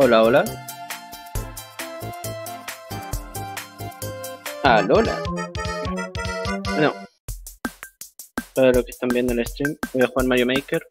Hola, hola. Ah, Lola. No. Para los que están viendo el stream, voy a jugar Mario Maker.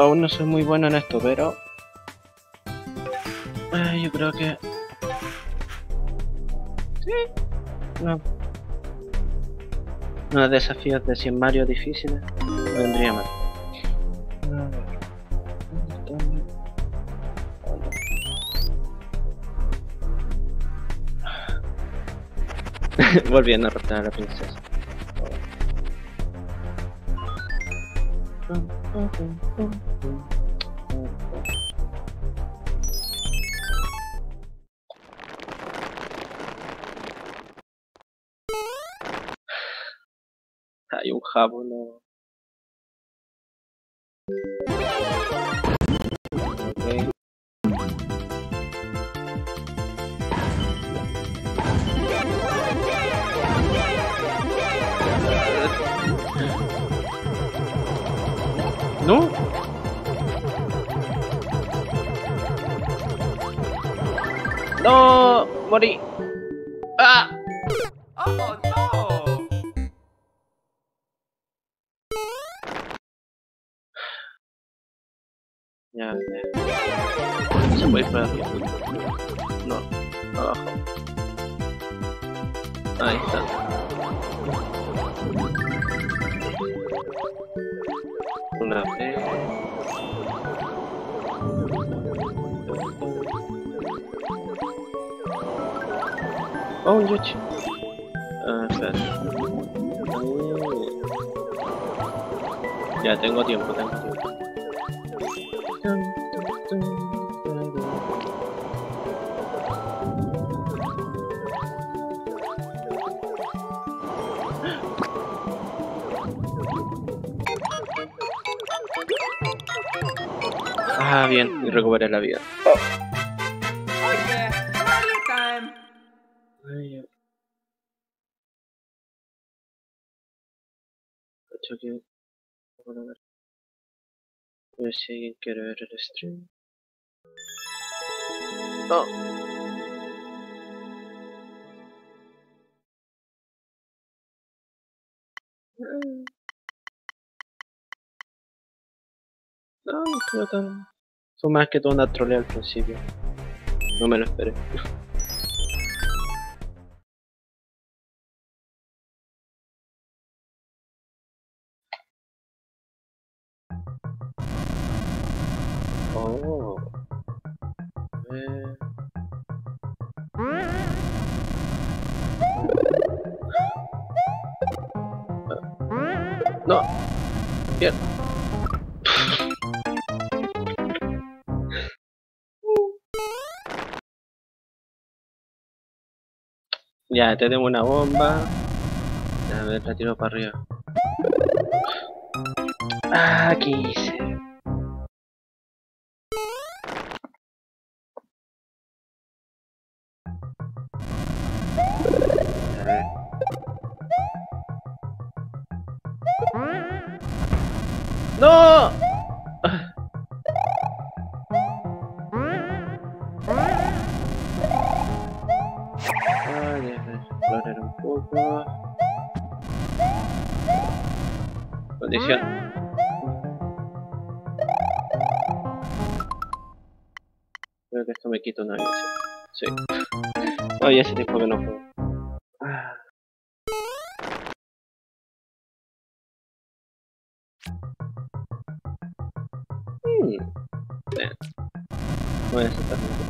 Aún no soy muy bueno en esto, pero... Ah, yo creo que... Sí. No. Unos desafíos de 100 Mario difíciles. No vendría mal. A ver. ¿Dónde está mi- Oh, no. Volviendo a raptar a la princesa. Hay un jabo, no. ¿No? ¡No! ¡Morí! ¡Ah! Oh no! Ya, ya. Se puede ir para arriba. No, abajo. Ahí está. Oh, un Yoshi. Ah. Ya tengo tiempo, tengo tiempo. Ah, bien, y recuperé la vida. Oh a ver. Si alguien quiere ver el stream. No. No, no estuvo tan... Fue más que todo una trolea al principio. No me lo esperé. Oh. Eh. No. Bien. Ya, tenemos una bomba. A ver, la tiro para arriba. Ah. ¡No! condición. Creo que esto me quita una vida. Sí. No, ya hace tiempo que no juego. Ah. Hmm. Bueno, eso está bien.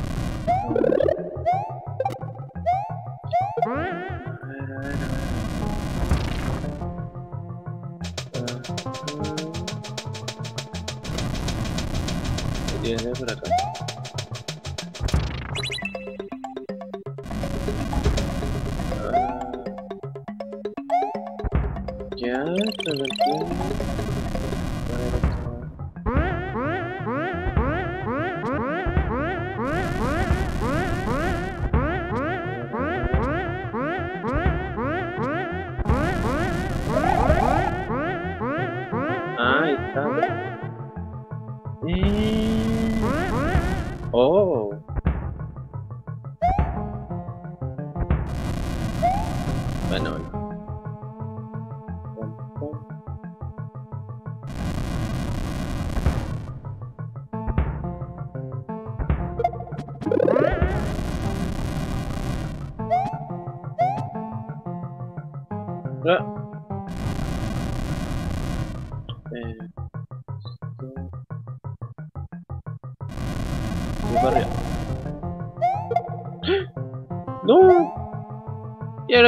Oh.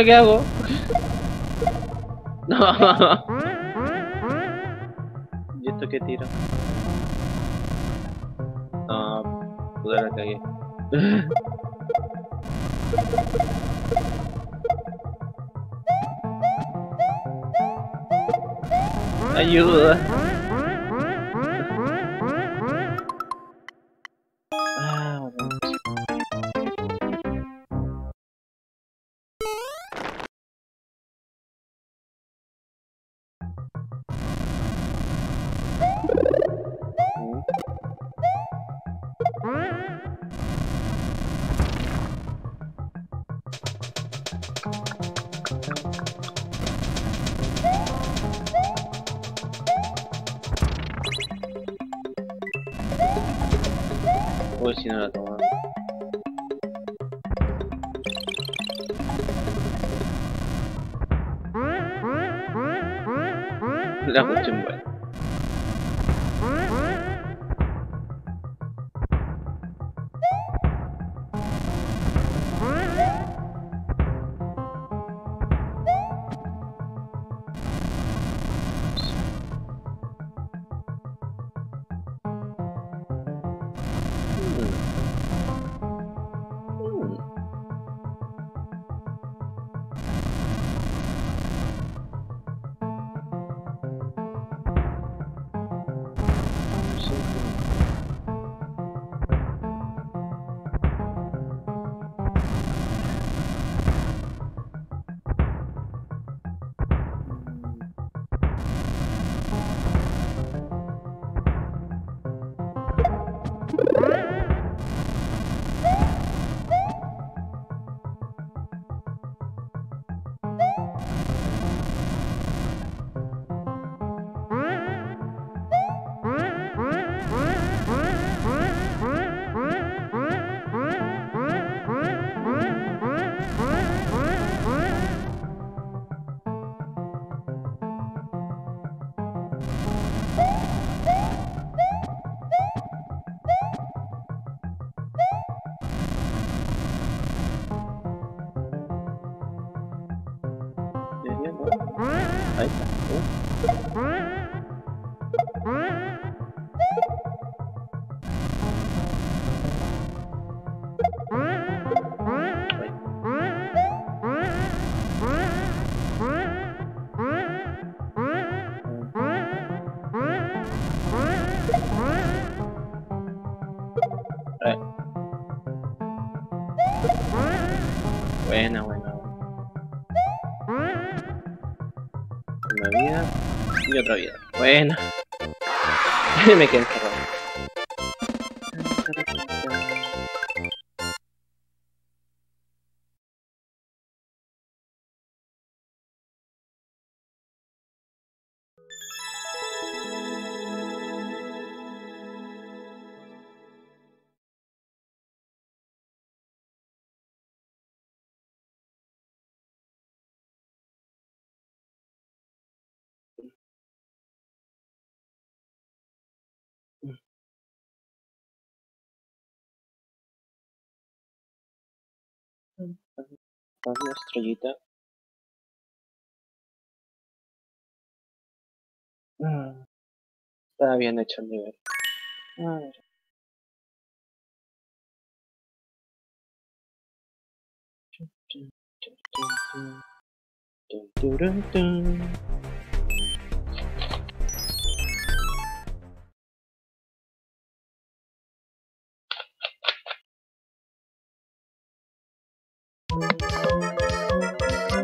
lo que hago. No. ¿Y esto qué tiro? No, puta la cagué. Ayuda. y otra vida. Bueno. me quedé. Una estrellita. Mm, Está bien hecho el nivel.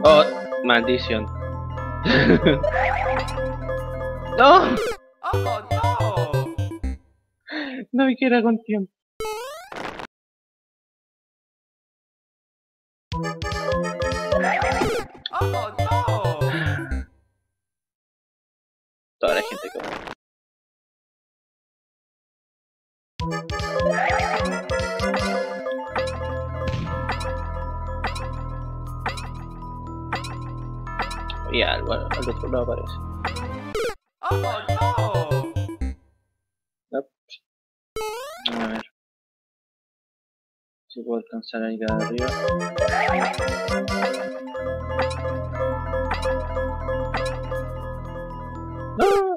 Oh, maldición. no, Oh no! no vi que era con tiempo. Oh no! Toda la gente que Y al al otro lado aparece. Oh no! A ver. Si puedo alcanzar ahí de arriba. ¡No!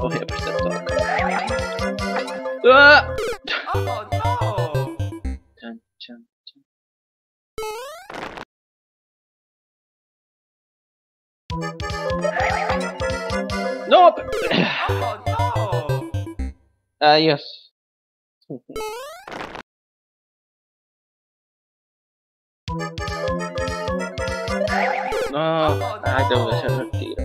Voy a prestar todo acá. ¡Ah! Oh no! Chan, chan, chan. No, pe- Oh no! adiós. No, ay, tengo que hacerlo el tiro.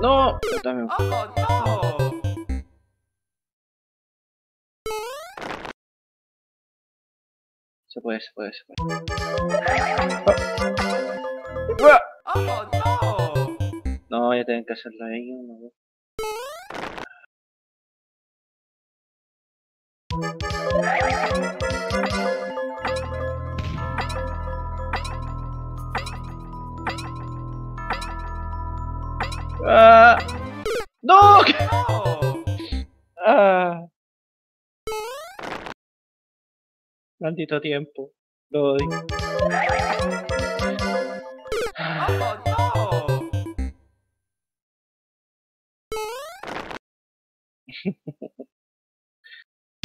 No, también. Oh no! Se puede, se puede, se puede. Oh no! No, ya tienen que hacerlo ahí. uno, ¡Ah! ¡No! Oh! ¡Ah! Maldito tiempo. Lo odio. Oh no!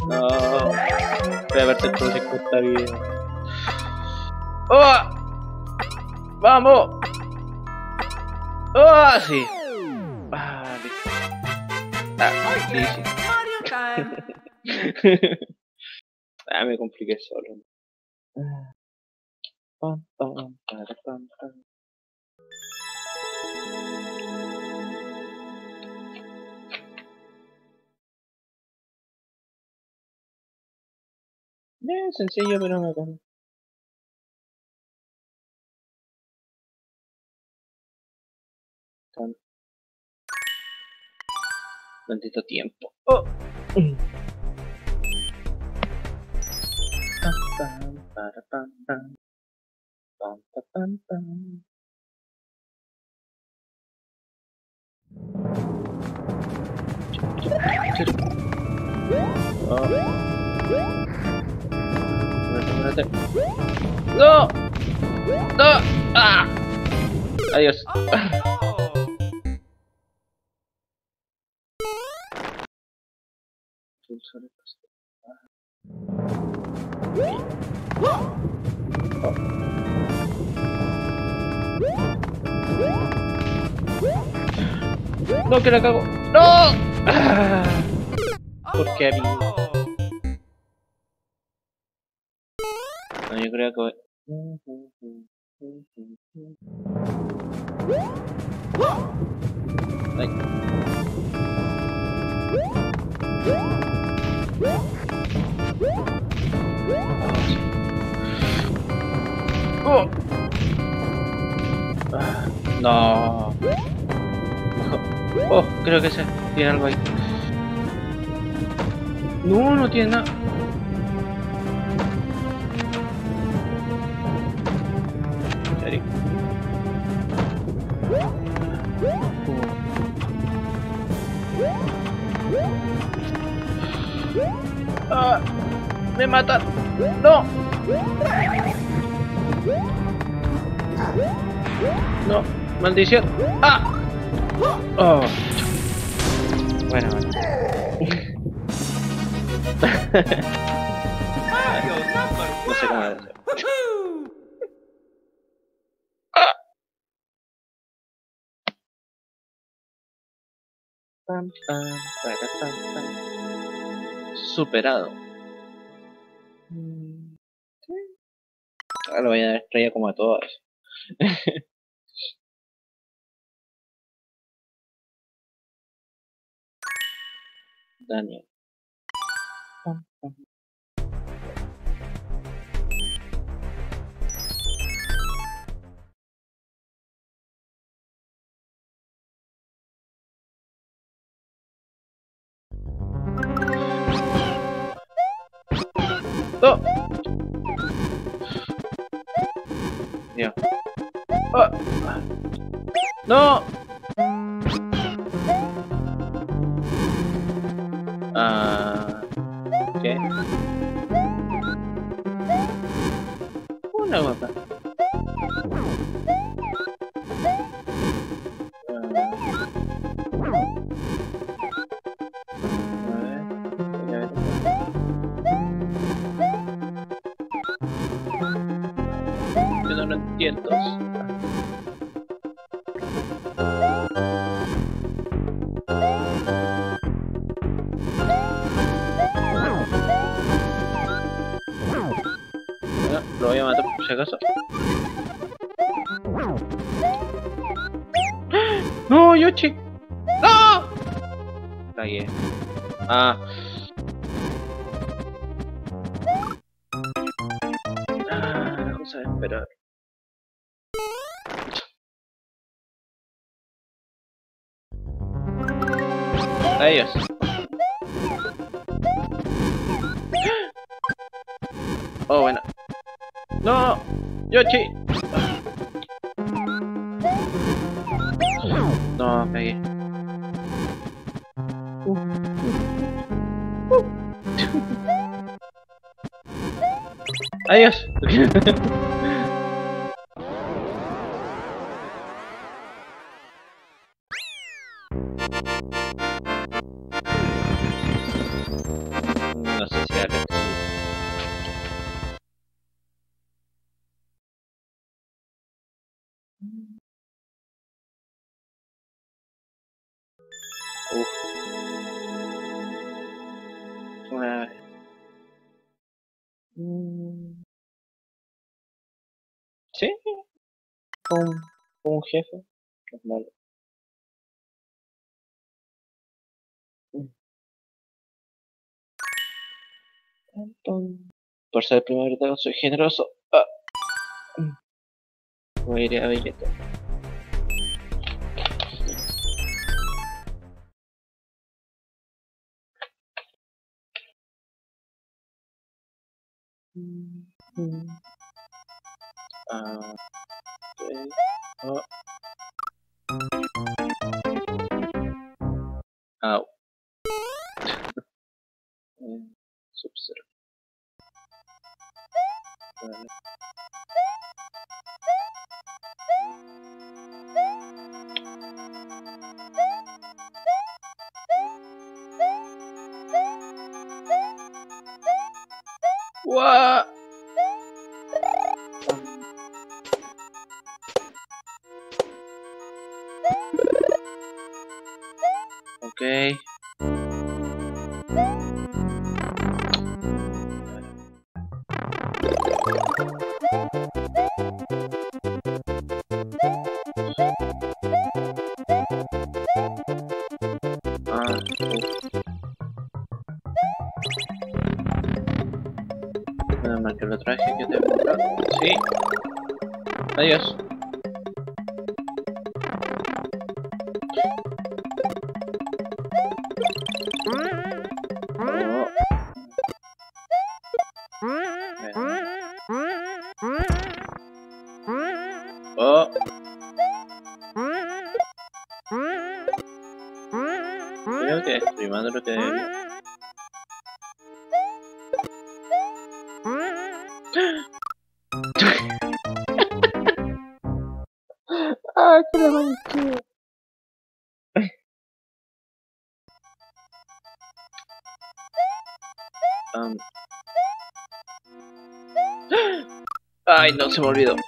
No. Voy a verte con 50 vidas. ¡Oh! ¡Vamos! ¡Oh! Sí. Ah, listo. Ah, difícil. Mario time! ah, me compliqué solo. Pam, pam, para, pam, pam. Eh, sencillo, pero me con... Tan- Oh. Espérate, espérate. ¡No! ¡No! ¡Ah! Adiós. Pasto. No, que la cago. ¡No! Ah, ¿Por qué, No, yo creo que. Oh. No. Oh, creo que se tiene algo ahí. No, no tiene nada. Ah, me matan. No. No, maldición. Ah. Oh. Bueno, No sé. Superado. Mm. Ahora lo voy a dar estrella como a todos. Daniel. Pam, pam. ¡Oh! Dios. ¡Oh! ¡No! Una gota. Ah, a ¡No, Yoshi! ¡No! Cagué. Ah. Ah, la cosa de esperar. Adiós. Oh, bueno. ¡No! ¡Yoshi! No, cagué. Uh. Uh. Adiós. Un, un jefe. Mm. Por ser el primer gritado soy generoso. Ah. Mm. Voy a ir a Vegeta. Ok. Oh. Au. Eh, Sub-Zero. Vale. What? Se me olvidó.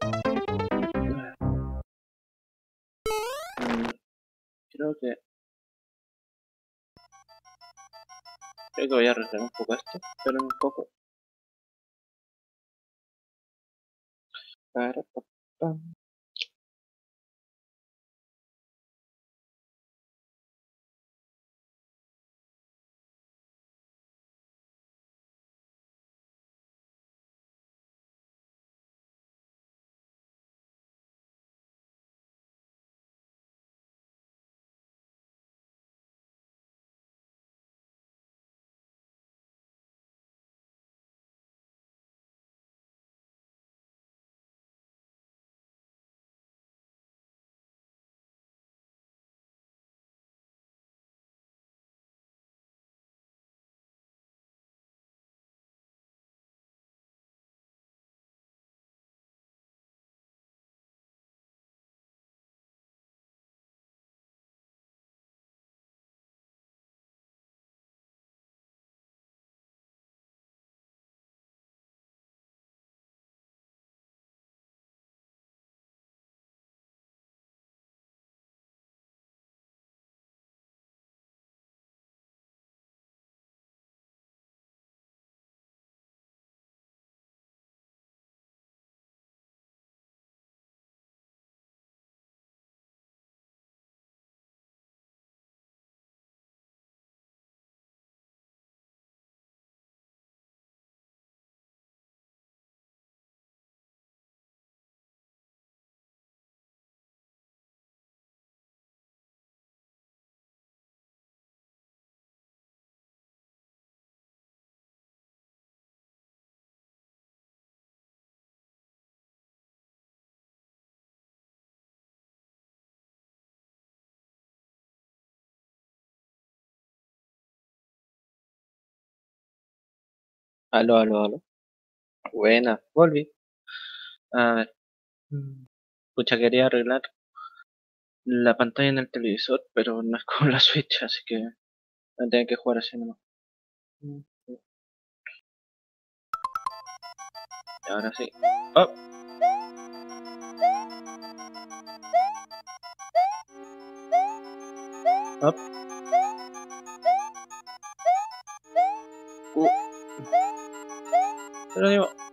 Aló, aló, aló. Buena, volví. A ver. Pucha, quería arreglar la pantalla en el televisor, pero no es con la Switch, así que a tener que jugar así nomás. Y ahora sí. ¡Oh! ¡Oh! Uh. Pero digo... Vale.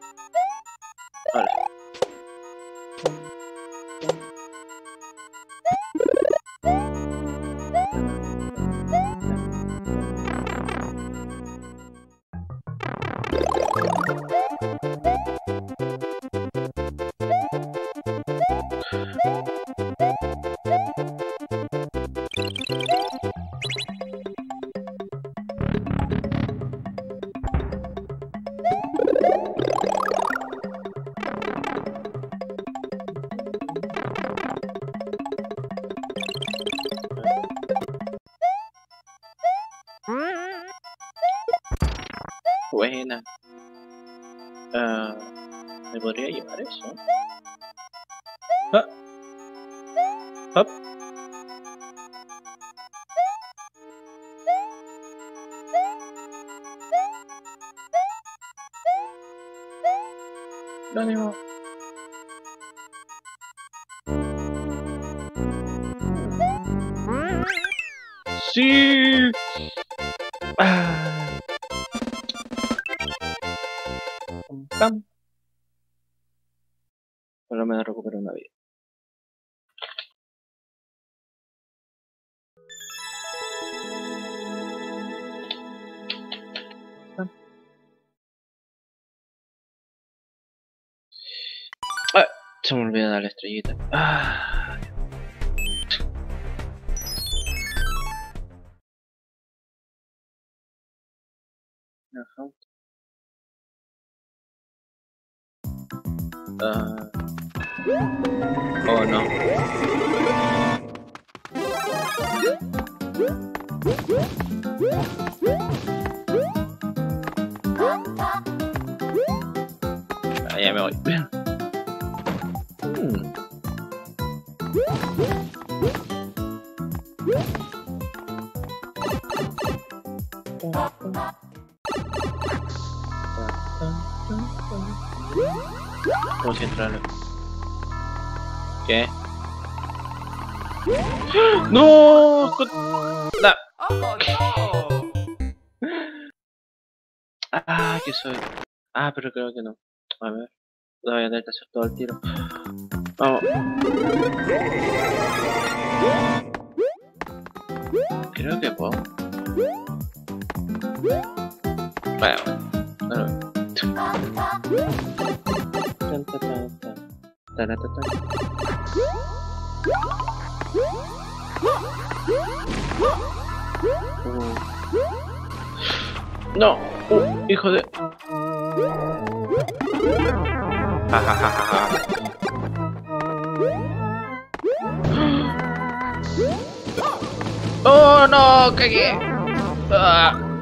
Olvida dar la estrellita. Ah. Oh no! Ah, que soy. Ah, pero creo que no. A ver. Lo voy a tener que hacer todo el tiro. Vamos. Creo que puedo. Bueno, bueno. Tan, tan, tan, tan. Tan, tan, tan. No, uh, hijo de. Ja, ja, ja, ja, ja. Oh no, cagué. Ah.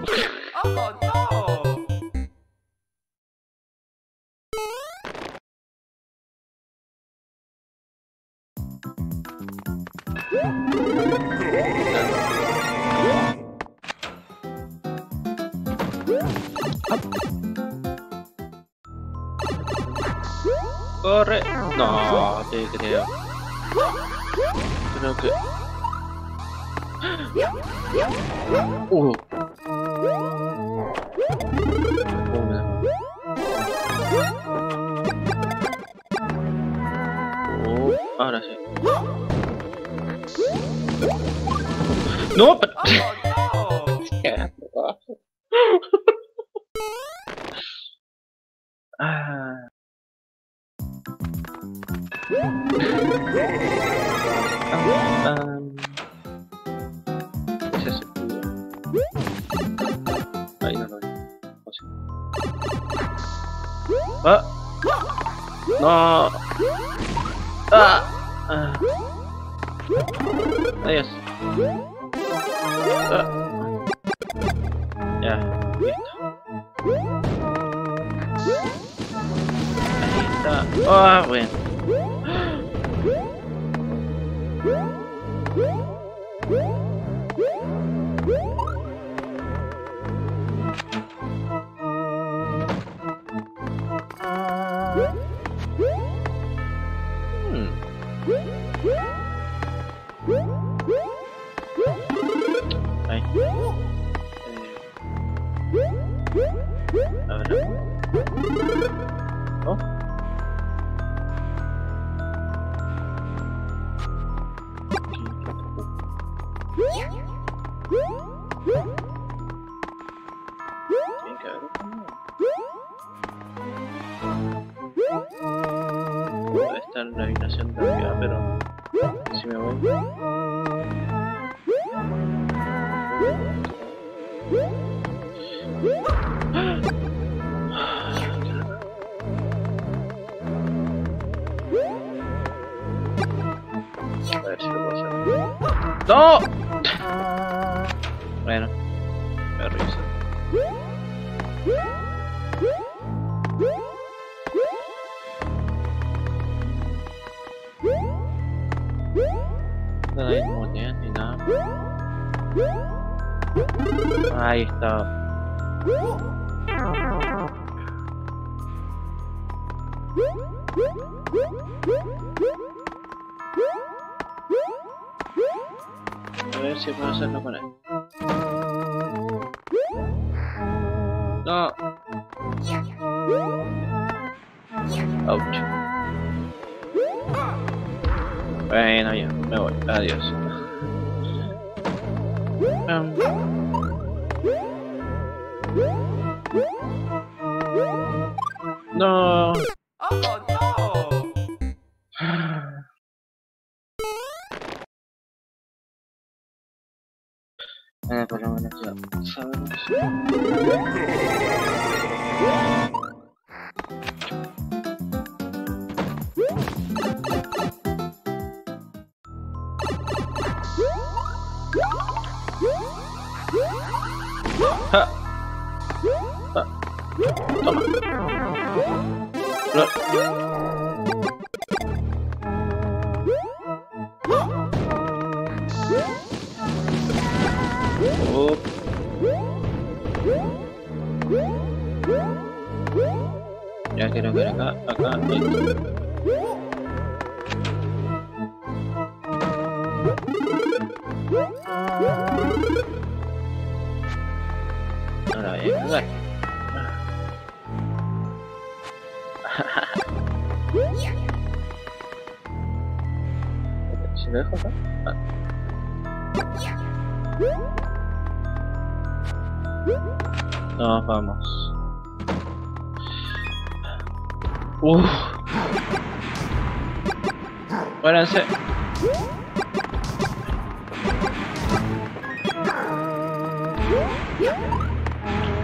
Corre. No, te creo. Creo que. Uh. Oh, ahora sí. No, pero... Oh no! Ah. Um, ¿qué es eso? Ahí no lo veo. O sí. ¡Ah! ¡No! ¡Ah! ah. Adiós. Ah. Ya, listo. Ahí está. Ah, bueno. Ahí está. A ver si puedo hacerlo con él. No. Bueno, ya, me voy. Adiós. No. Oh, no. Por lo menos.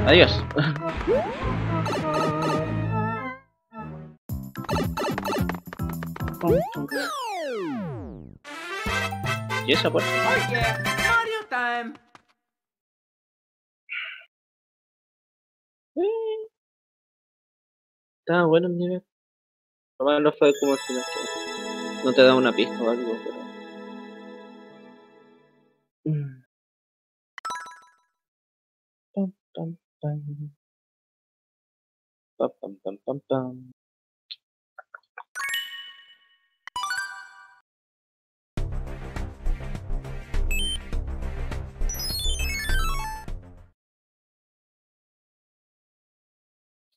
Adiós. ¿Y esa puerta? Oye, Mario time. Estaba bueno el nivel. Lo malo fue como el final. No te da una pista o algo, pero. Mm.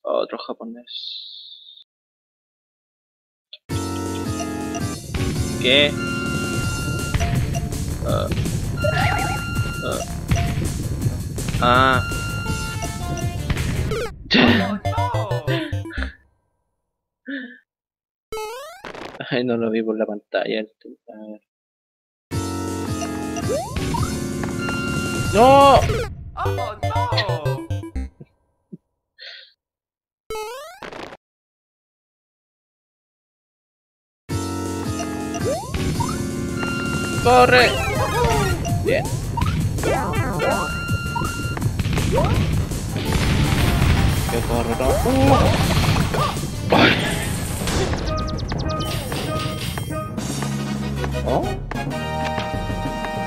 Otro japonés. ¿Qué? Ah. Ah. Ah. Ay, no lo vi por la pantalla. A ver. ¡No! Oh, no. ¡Corre! Bien. Que. ¡Ay! ¿Oh?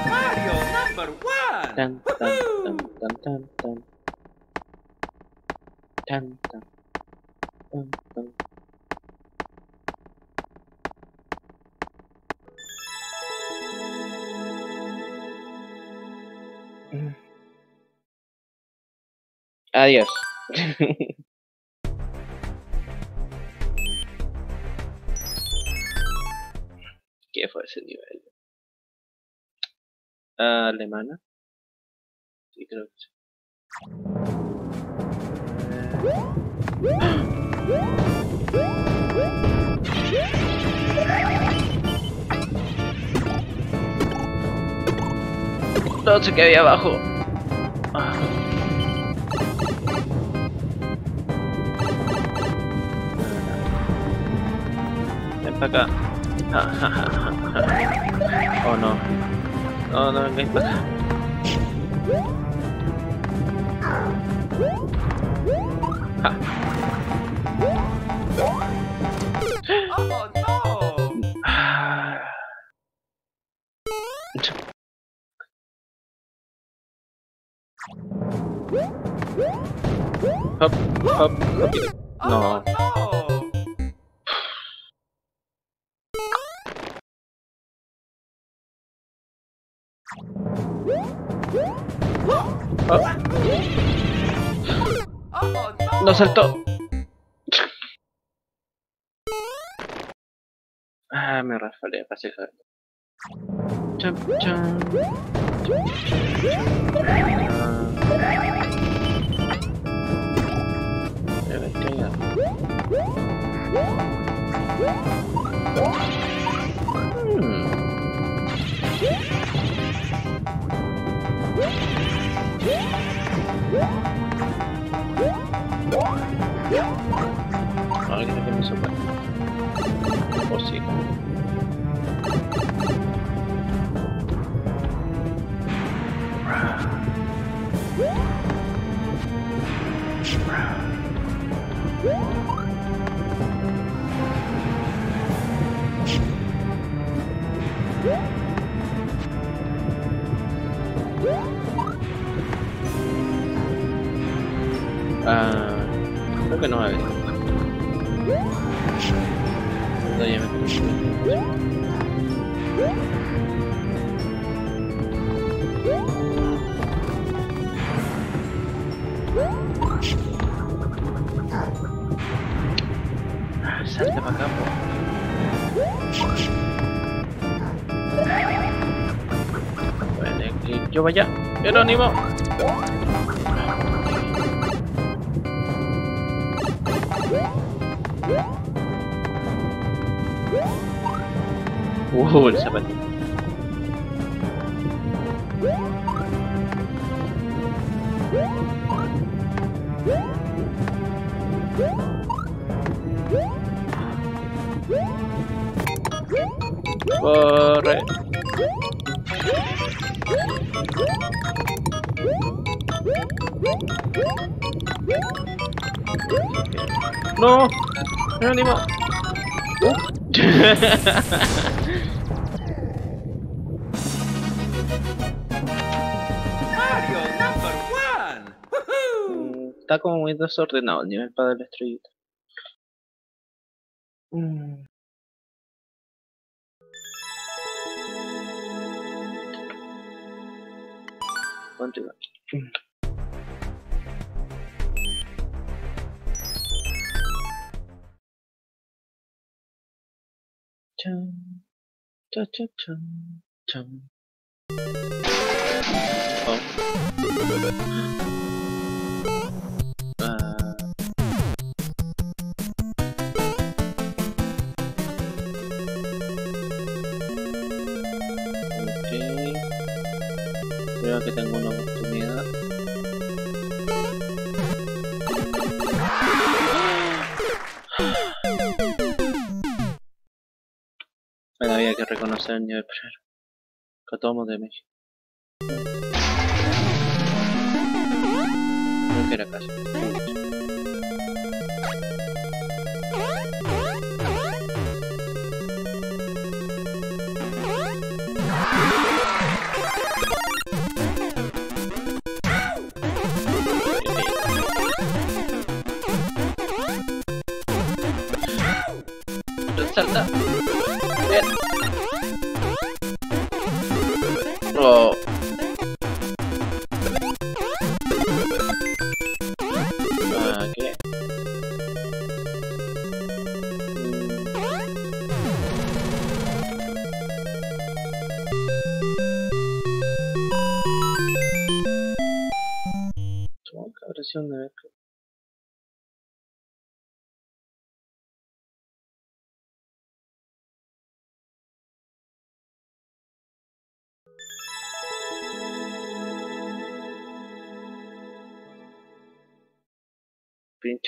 Mario number one. Tan, tan, tan, tan, tan, tan. Tan, tan. Tan. Adiós. ¿Qué fue ese nivel? ¿Alemana? Sí, creo que sí. No sé qué había abajo. Ven para acá. Oh no. No, no vengáis para acá. Ja. Oh, no. Ah. Hop, hop, hop. Oh, No. Oh, no. Saltó. Ah, me resbalé, pasé eso. Cham, Ahora quiero que me sopa. O sí. Vaya. Jerónimo. Uh, el zapatito. Está como muy desordenado el nivel para la estrellita. Cha cha chan, chan. Oh. Nivel primero. Cotomo de México. Que era casi. Salta. Bien. Oh.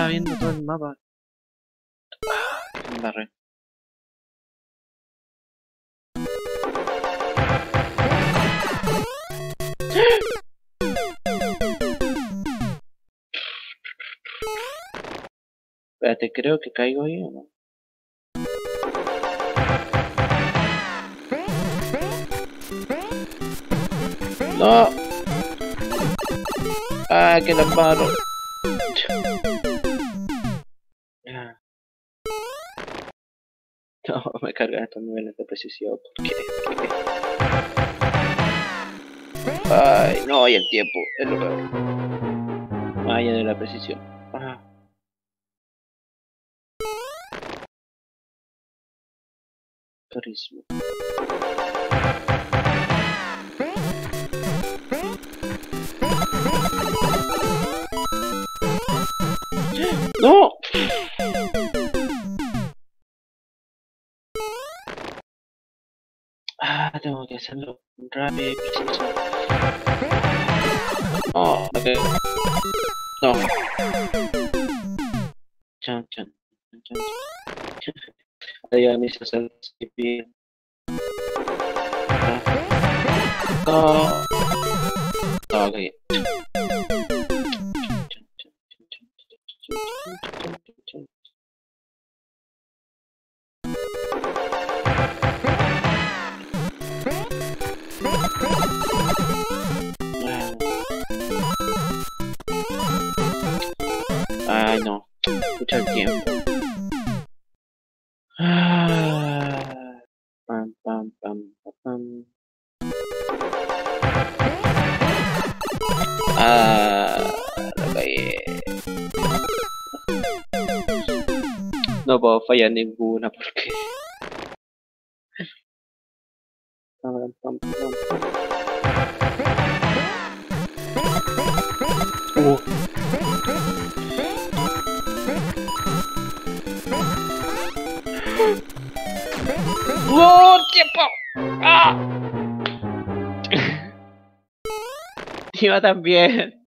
estaba viendo todo el mapa. Ah, me embarré. Espérate, creo que caigo ahí o no. No. Ah, que la paro. No, me cargan estos niveles de precisión. ¿Por qué? ¿Por qué? Ay, no, y el tiempo. Es lo peor. Ah, ya de la precisión. Ah. Carísimo. ¡No! Ah, tengo que hacerlo rápido y preciso. Oh, ok. No. Chan, chan, chan, chan. Adiós, mis asaltos. No. No, ok. Ay, Escucha el tiempo. Ah, pam, pam, pam, pam. Ah. No puedo fallar ninguna porque. Pam, pam, pam, pam. Uh. ¡Oh, tiempo! ¡Ah! Iba también.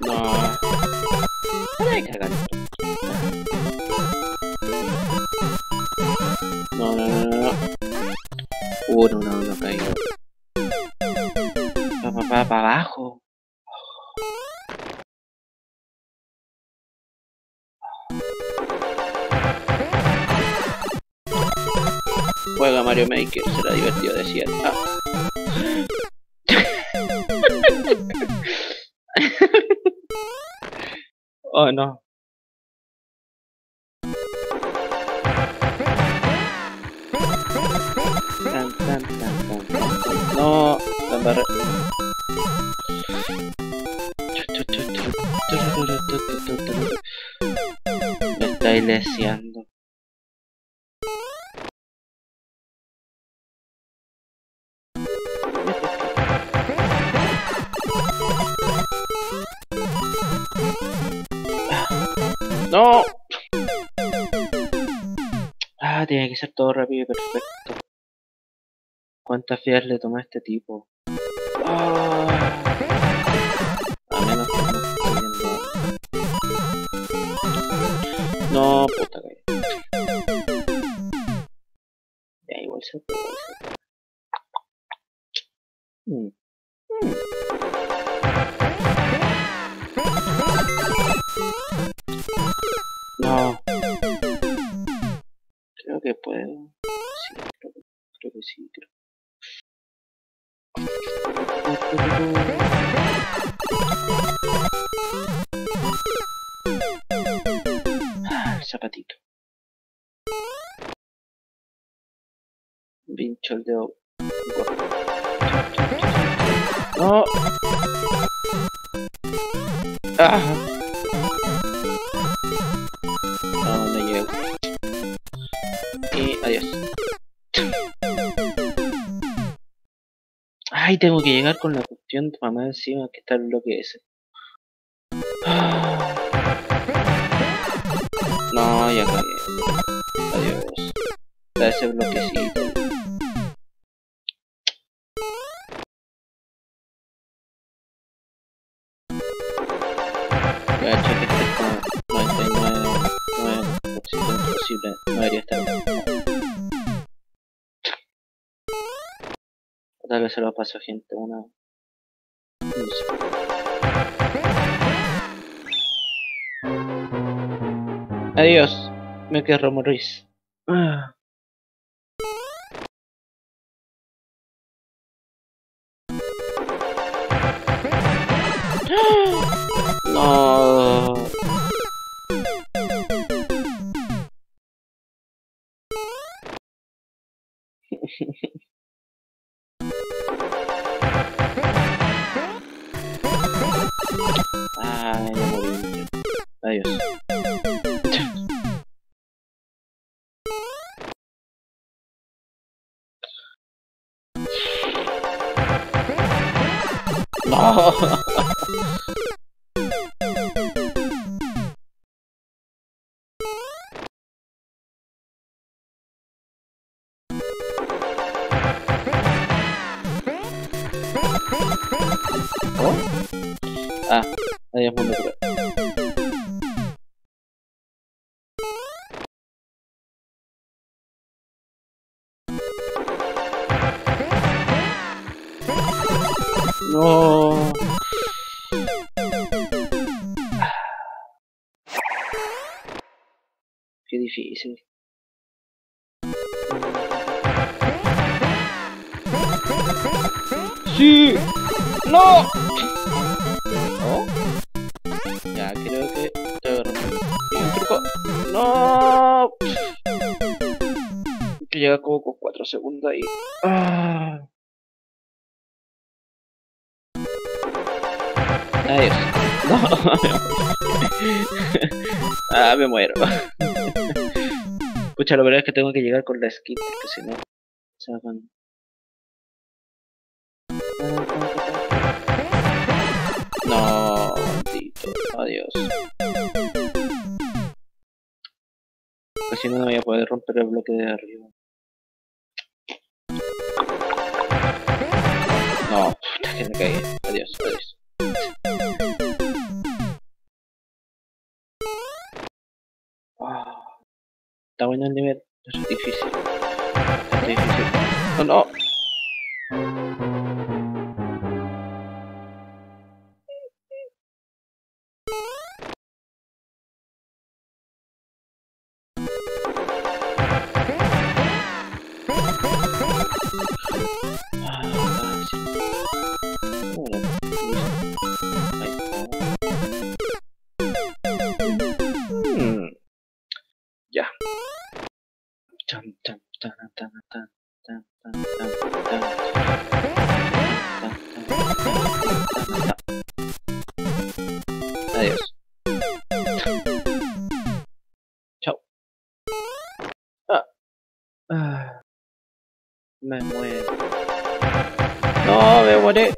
No. No, no, no, no. Uh, no, no, no abajo. Juega Mario Maker, será divertido, decía. Ah. oh no. Tan, tan, tan. No. Me estáis leseando. ¡No! Ah, tiene que ser todo rápido y perfecto. ¿Cuántas fias le toma a este tipo? Que no puta que. Ya, igual se puede. igual. Que puedo. Sí, creo creo que sí, creo. Ah, el zapatito. Pincho el dedo. No. Ah. Ay, tengo que llegar con la cuestión de mamá encima que está el bloque ese. No, ya cagué. Adiós. Da ese bloquecito. O Tal vez se lo paso gente una. Adiós, me quedo Romo Ruiz. Ah. No. Ay, ya. Adiós. No. adiós mundo cruel. No. Qué difícil. Llega como con 4 segundos ahí. Ah. Adiós. No. ah, me muero. Pucha, lo verdad es que tengo que llegar con la skin, porque si no, se. No, maldito. Adiós. Si no, no voy a poder romper el bloque de arriba. Que me caí. Adiós, adiós. Ah, está bueno el nivel, es difícil. Está difícil. Oh, no. Me muero. No, me morí.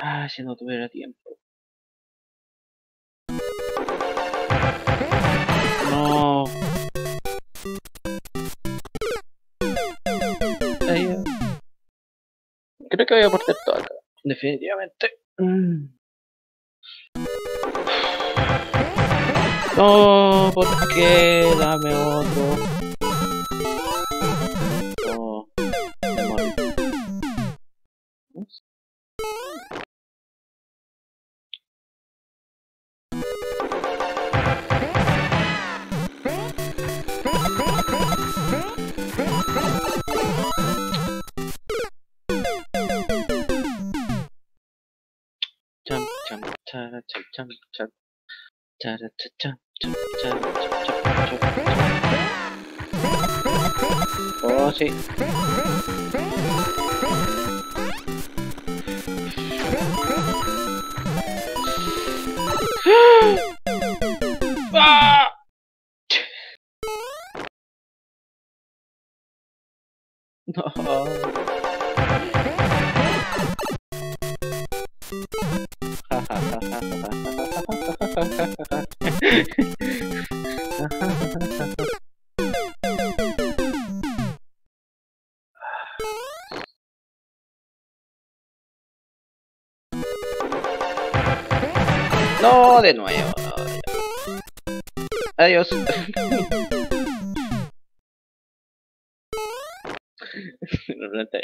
Ah, si no tuviera tiempo. No. Creo que voy a perder todo acá. Definitivamente. No, ¿por qué? Dame otro. No. Cham, cham, chara, cham, cham, cham. Oh, Forty. ah! no. No, de nuevo. Adiós. No, no está bien. No,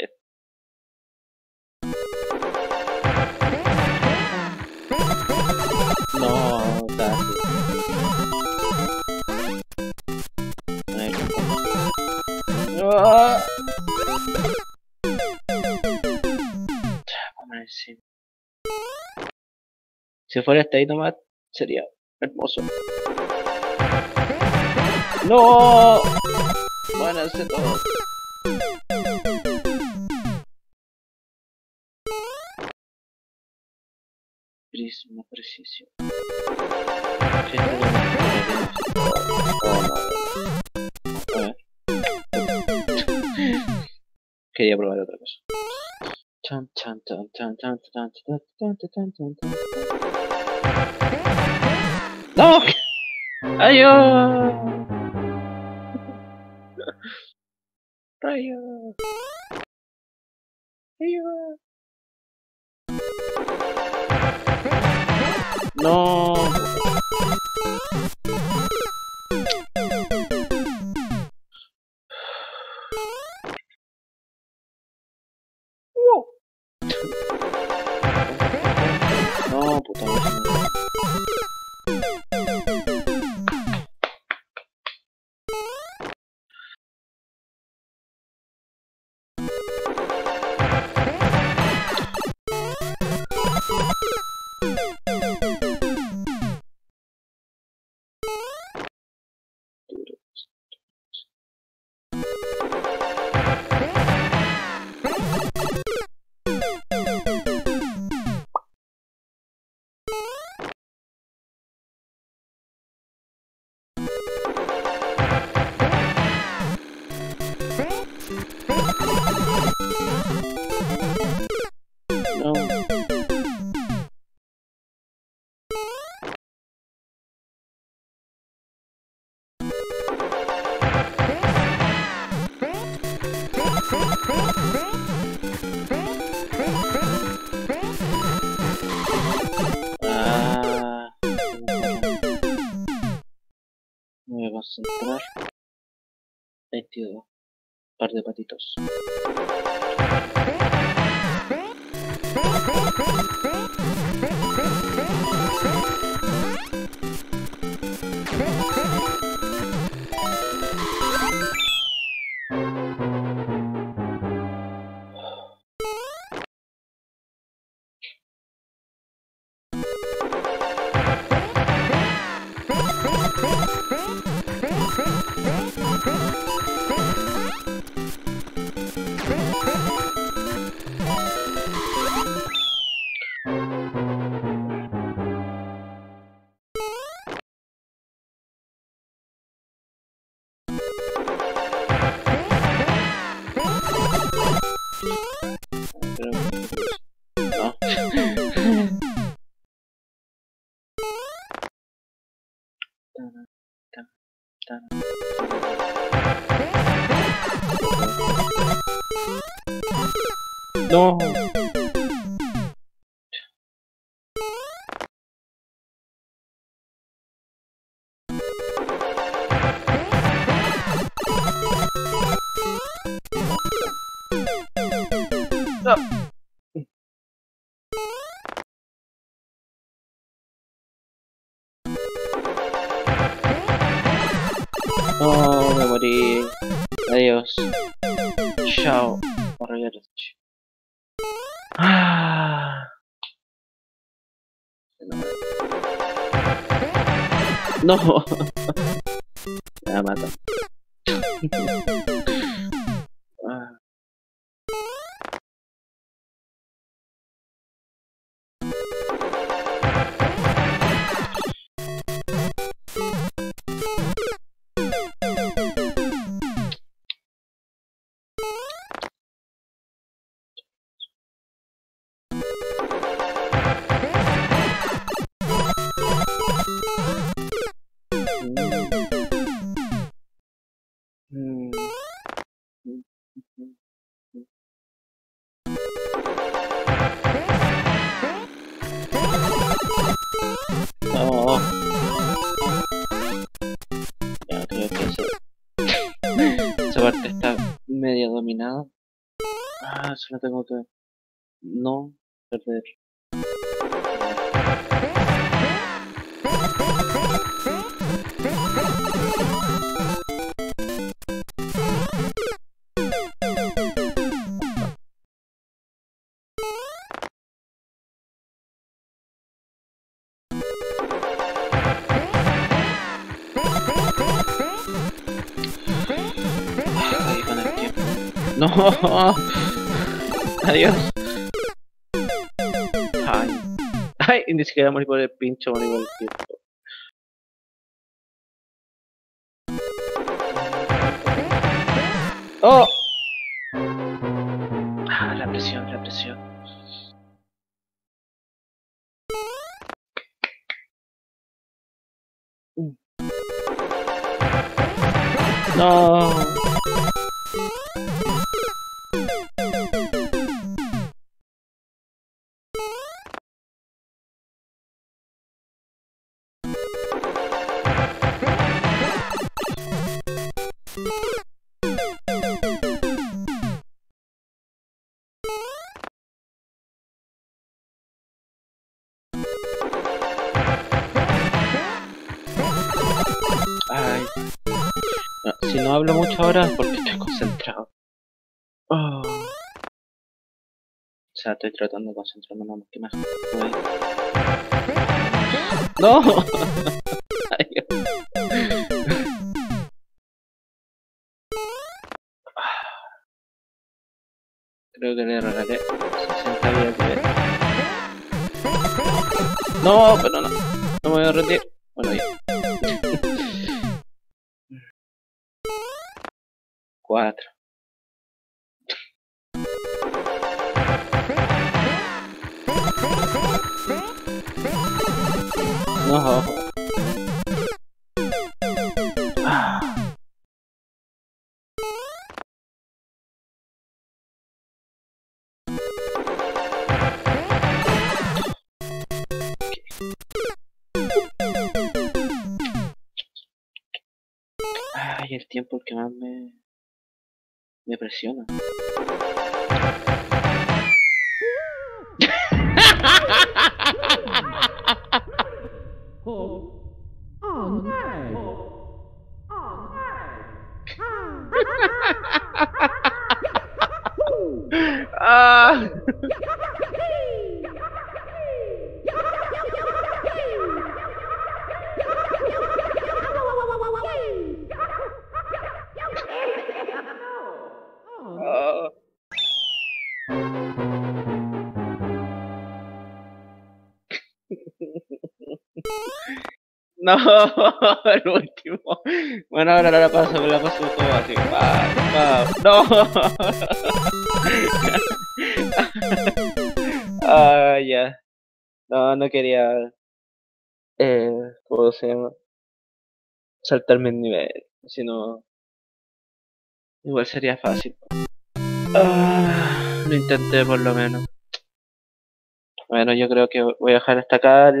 Si fuera este ahí sería hermoso. ¡No! Muéranse todos. Prisma precisión. Quería probar otra cosa. ¡No! ¡Adiós! ¡Rayos! ¡Ayuda! No. quedar 22 par de patitos. Adiós. Chao. Ah. No. Me mata. tengo que no perder. No. Adiós. Ay. Ay, ni siquiera morí por el pincho, morí tiempo. ¡Oh! Ah, la presión, la presión. No. Sea, estoy tratando de concentrarme nada más que más. ¡No! Creo que le regalé 60 vidas de vida. No, pero no. No me voy a rendir. Bueno, ya. Cuatro. Ah. Ay, el tiempo que más me, me presiona. Ah. Ah. No, el último. Bueno, ahora la paso, me la paso todo así. No. Ah, ya. No, no quería. Eh, ¿cómo se llama? Saltarme el nivel. Si no. Igual sería fácil. Ah, lo intenté por lo menos. Bueno, yo creo que voy a dejar hasta acá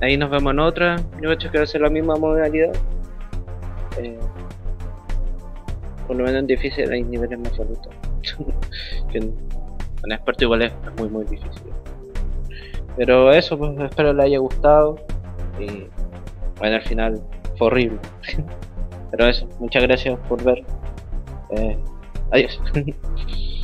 Ahí nos vemos en otra. Yo hecho que va a ser la misma modalidad. Eh, por lo menos en difícil hay niveles más altos. en experto igual es muy muy difícil. Pero eso, pues espero les haya gustado. Y bueno, al final fue horrible. Pero eso, muchas gracias por ver. Eh, adiós.